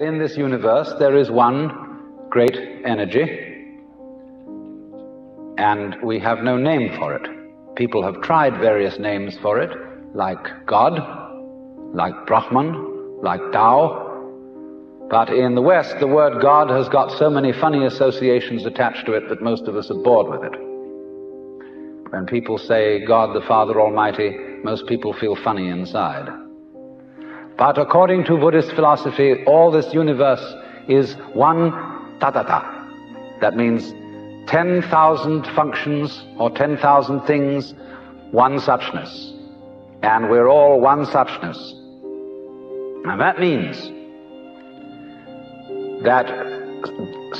In this universe, there is one great energy, and we have no name for it. People have tried various names for it, like God, like Brahman, like Tao. But in the West, the word God has got so many funny associations attached to it that most of us are bored with it. When people say God the Father Almighty, most people feel funny inside. But according to Buddhist philosophy, all this universe is one tathata. That means 10,000 functions or 10,000 things, one suchness. And we're all one suchness. And that means that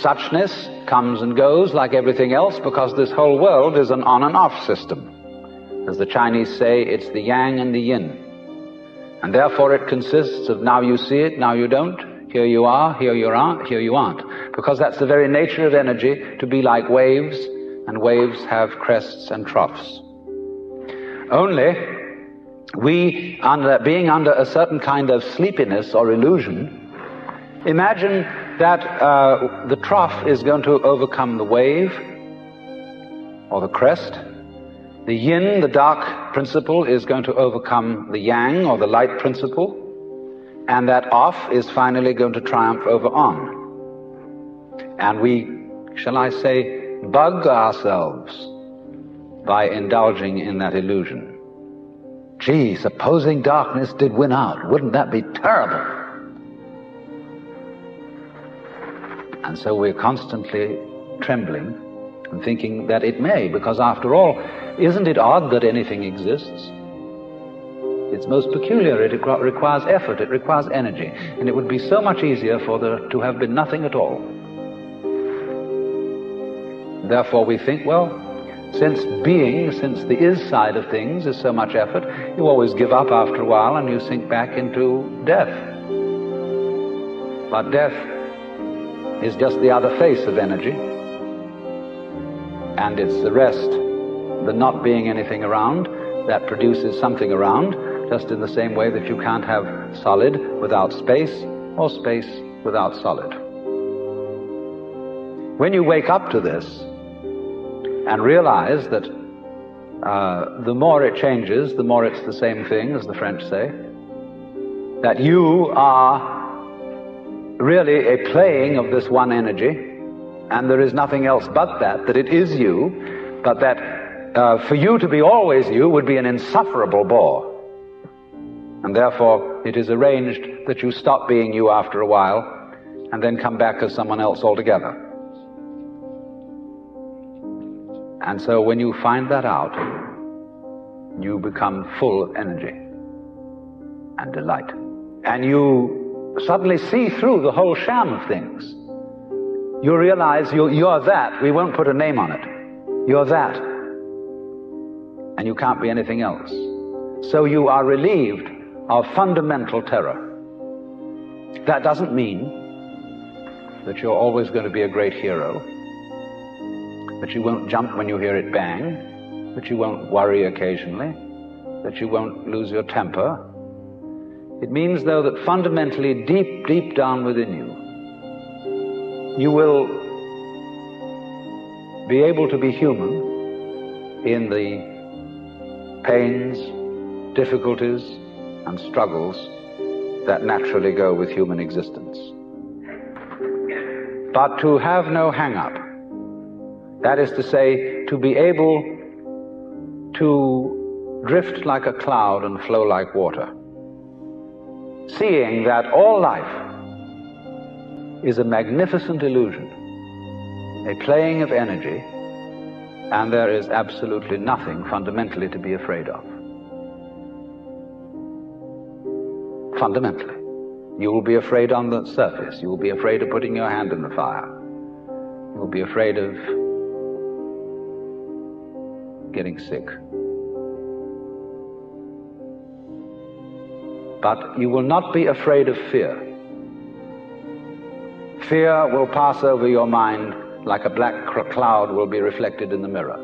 suchness comes and goes like everything else because this whole world is an on and off system. As the Chinese say, it's the yang and the yin. And therefore it consists of now you see it, now you don't, here you are, here you aren't, here you aren't. Because that's the very nature of energy to be like waves, and waves have crests and troughs. Only we, under, being under a certain kind of sleepiness or illusion, imagine that uh, the trough is going to overcome the wave or the crest. The yin, the dark principle, is going to overcome the yang or the light principle and that off is finally going to triumph over on. And we, shall I say, bug ourselves by indulging in that illusion. Gee, supposing darkness did win out, wouldn't that be terrible? And so we're constantly trembling and thinking that it may, because after all, isn't it odd that anything exists? It's most peculiar. It requires effort. It requires energy. And it would be so much easier for there to have been nothing at all. Therefore, we think, well, since being, since the is side of things is so much effort, you always give up after a while and you sink back into death. But death is just the other face of energy. And it's the rest, the not being anything around, that produces something around just in the same way that you can't have solid without space or space without solid. When you wake up to this and realize that uh, the more it changes, the more it's the same thing, as the French say, that you are really a playing of this one energy, and there is nothing else but that, that it is you, but that uh, for you to be always you would be an insufferable bore. And therefore, it is arranged that you stop being you after a while and then come back as someone else altogether. And so when you find that out, you become full of energy and delight. And you suddenly see through the whole sham of things. You realize you're, you're that. We won't put a name on it. You're that. And you can't be anything else. So you are relieved of fundamental terror. That doesn't mean that you're always going to be a great hero, that you won't jump when you hear it bang, that you won't worry occasionally, that you won't lose your temper. It means, though, that fundamentally, deep, deep down within you, you will be able to be human in the pains, difficulties, and struggles that naturally go with human existence. But to have no hang up, that is to say, to be able to drift like a cloud and flow like water, seeing that all life is a magnificent illusion, a playing of energy, and there is absolutely nothing fundamentally to be afraid of. fundamentally. You will be afraid on the surface. You will be afraid of putting your hand in the fire. You will be afraid of getting sick. But you will not be afraid of fear. Fear will pass over your mind like a black cloud will be reflected in the mirror.